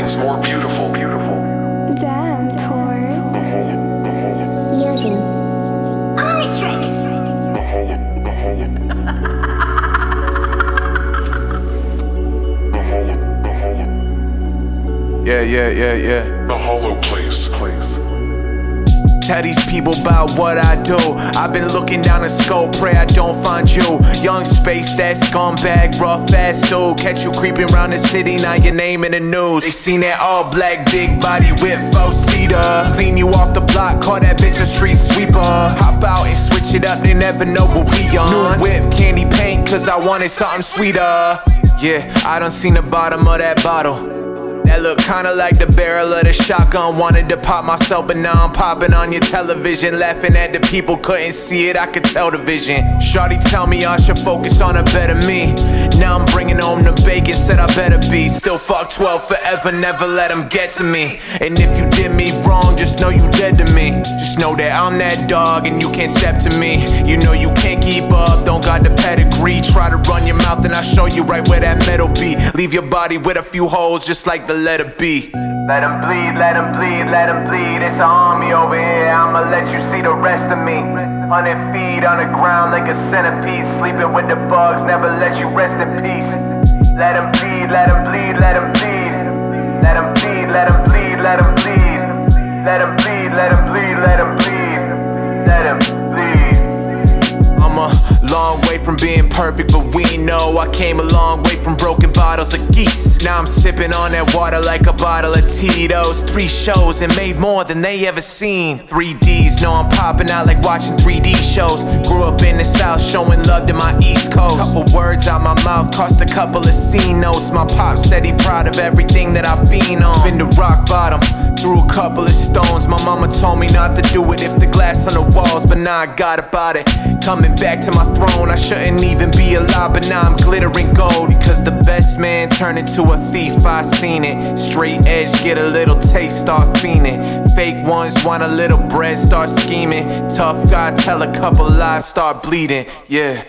things more beautiful. Beautiful. Damn, Taurus. Using Omnitrix. Yeah, yeah, yeah, yeah. The hollow place. Tell these people about what I do. I've been looking down the scope, pray I don't find you. Young space, that scumbag, rough ass dude. Catch you creeping around the city, now your name in the news. They seen that all black, big body with four seater. Clean you off the block, call that bitch a street sweeper. Hop out and switch it up, they never know what we on. New whip, candy paint, cause I wanted something sweeter. Yeah, I done seen the bottom of that bottle. That look kinda like the barrel of the shotgun. Wanted to pop myself, but now I'm popping on your television. Laughing at the people, couldn't see it, I could tell the vision. Shawty tell me I should focus on a better me. Now I'm bringing home the bacon, said I better be. Still fuck 12 forever, never let them get to me. And if you did me wrong, just know you dead to me. Just know that I'm that dog and you can't step to me. You know you can't keep up, don't got the pedigree. Try to run your mouth and I show you right where that metal be. Leave your body with a few holes, just like the letter be. Let him bleed, let him bleed, let him bleed. It's an army over here, I'ma let you see the rest of me. Hundred feet on the ground like a centipede. Sleeping with the bugs, never let you rest in peace. Let him bleed, let him bleed, let him bleed. Let him bleed, let him bleed, let him bleed. Let him bleed, let him bleed, let him bleed. Let him bleed. I'm a long way from being perfect, but we know I came a long way from broken bottles of geese. Now I'm sipping on that water like a bottle of Tito's. Three shows and made more than they ever seen. 3Ds, know I'm popping out like watching 3D shows. Grew up in the South, showing love to my East Coast. Couple words out my mouth cost a couple of C notes. My pop said he proud of everything that I've been on. Been to rock bottom. Threw a couple of stones. My mama told me not to do it if the glass on the walls, but now I got about it. Coming back to my throne, I shouldn't even be alive, but now I'm glittering gold. Turned into a thief, I seen it. Straight edge, get a little taste, start fiending. Fake ones want a little bread, start scheming. Tough guy, tell a couple lies, start bleeding. Yeah.